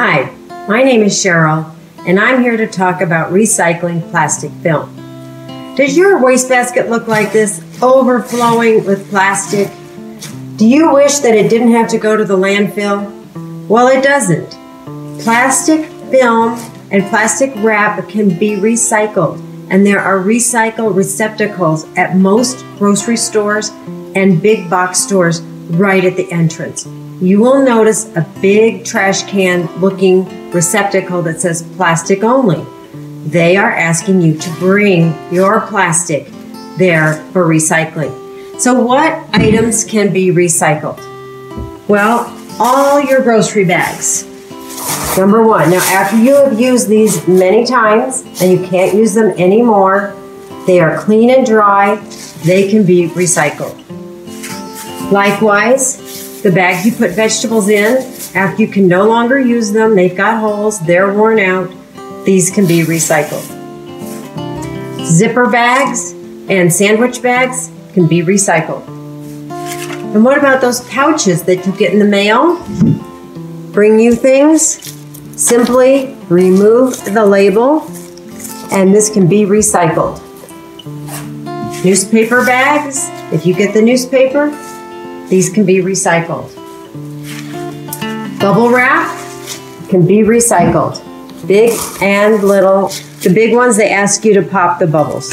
Hi, my name is Cheryl, and I'm here to talk about recycling plastic film. Does your wastebasket look like this, overflowing with plastic? Do you wish that it didn't have to go to the landfill? Well, it doesn't. Plastic film and plastic wrap can be recycled, and there are recycle receptacles at most grocery stores and big box stores right at the entrance. You will notice a big trash can looking receptacle that says plastic only. They are asking you to bring your plastic there for recycling. So, what items can be recycled? Well, all your grocery bags. Number one. Now, after you have used these many times and you can't use them anymore, they are clean and dry. They can be recycled. Likewise, the bags you put vegetables in, after you can no longer use them, they've got holes, they're worn out, these can be recycled. Zipper bags and sandwich bags can be recycled. And what about those pouches that you get in the mail? Bring you things? Simply remove the label and this can be recycled. Newspaper bags, if you get the newspaper, these can be recycled. Bubble wrap can be recycled. Big and little. The big ones, they ask you to pop the bubbles.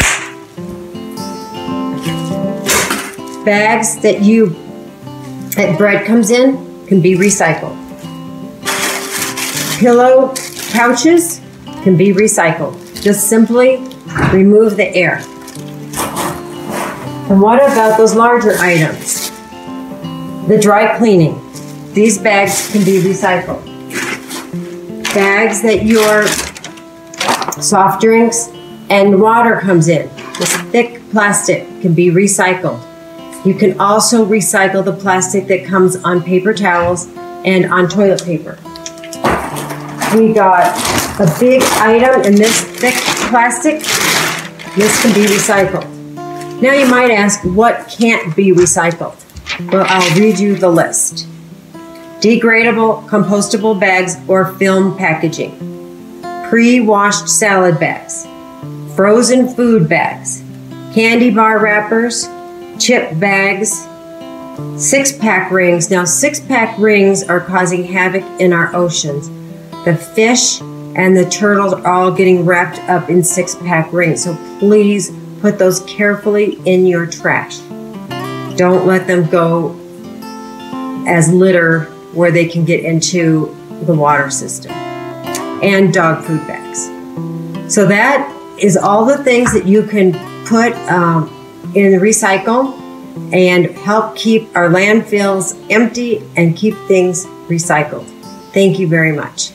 Bags that you, that bread comes in, can be recycled. Pillow pouches can be recycled. Just simply remove the air. And what about those larger items? The dry cleaning. These bags can be recycled. Bags that your soft drinks and water comes in. This thick plastic can be recycled. You can also recycle the plastic that comes on paper towels and on toilet paper. We got a big item in this thick plastic. This can be recycled. Now you might ask, what can't be recycled? Well, I'll read you the list degradable compostable bags or film packaging, pre washed salad bags, frozen food bags, candy bar wrappers, chip bags, six pack rings. Now, six pack rings are causing havoc in our oceans. The fish and the turtles are all getting wrapped up in six pack rings. So please put those carefully in your trash. Don't let them go as litter where they can get into the water system and dog food bags. So that is all the things that you can put um, in the recycle and help keep our landfills empty and keep things recycled. Thank you very much.